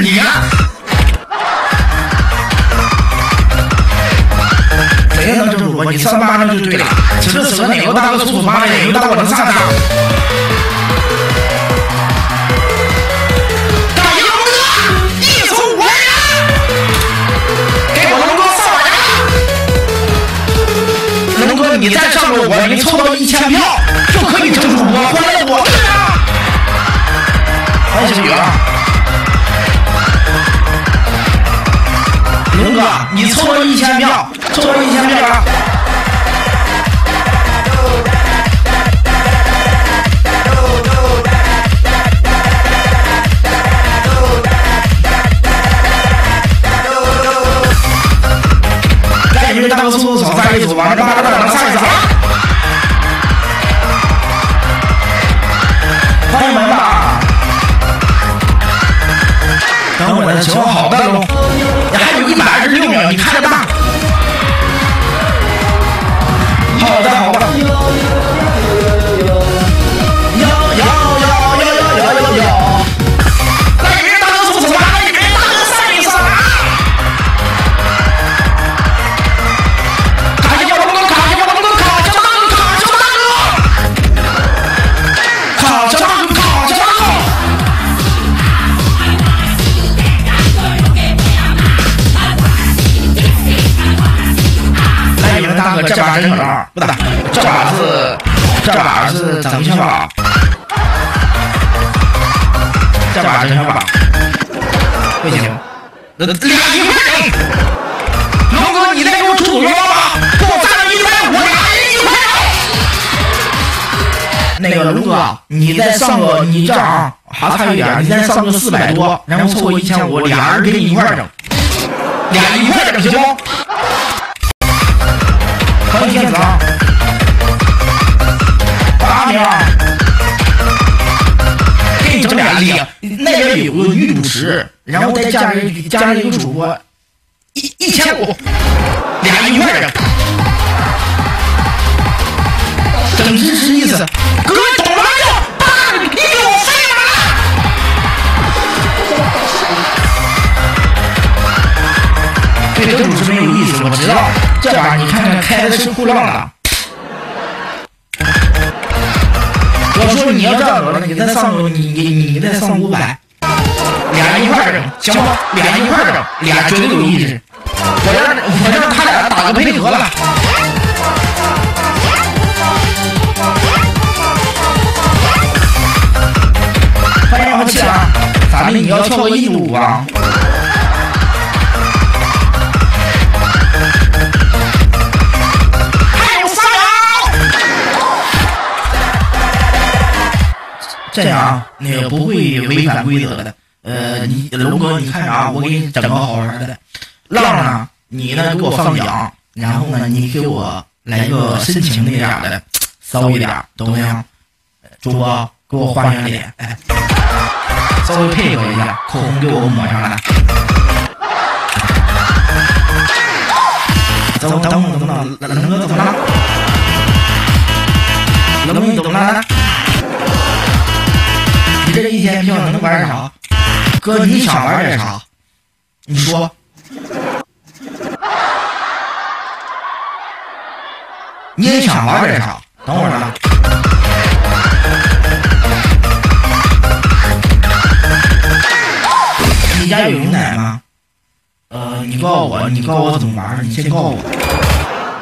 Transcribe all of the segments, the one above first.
你呀？谁能这么说你三八就对了。此时此刻哪个大哥出手帮哪个当哥能上的龙哥一给我龙哥上龙哥你再上面我没凑到一千票。你凑够一千票，凑够一千票了。来，因大哥速度超赞一组嘛，你他妈的把我的菜走。开门吧，等会儿球好。这把真狠啊！不打，这把是这把是整下吧？这把真下吧？不行，那俩一块整。龙哥，你再给我出主腰吧，给我站到一块，我俩人一块整。那个龙哥，你再上个，你这样还差一点，你再上个四百多，然后凑够一千五，俩人给你一块整，俩一块整行不？有个女主持，然后再加上加上一个主播，一一千五，俩一块整，整支持意思，各位懂了没有？爸，你给我废了！对这主持没有意思，我知道。这把你看看开的是酷浪的。我说你要这样子，你再上个，你你你再上五百，俩人一块整，行不？俩人一块儿整，俩绝对有意思。我让我让他俩打个配合了。欢迎我气啊！咋的？你要跳个印度舞啊？还有三秒。这样啊，那个不会违反规则的。呃，你龙哥，你看啥？我给你整个好玩的。浪浪呢？你呢？给我放羊，然后呢，你给我来个深情一点的，骚一点，懂没有？主播，给我画上脸，哎，稍微配合一下，口红给我抹上来。等等等等等，龙哥怎么了？龙哥你怎么了？你这一天票能玩点啥？哥，你想玩点啥？你说。你也想玩点啥？等会儿呢。你家有牛奶吗？呃，你告诉我，你告诉我怎么玩？你先告诉我。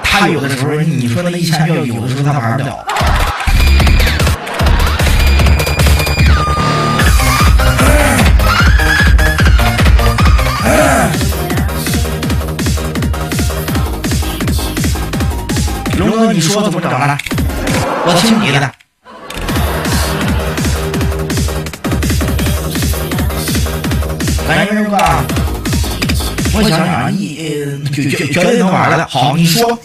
他有的时候，你说那一千票，有的时候他玩不了。你说怎么整？来，我听你的。来，龙哥，我想想，一绝绝绝对能玩的。好，你说。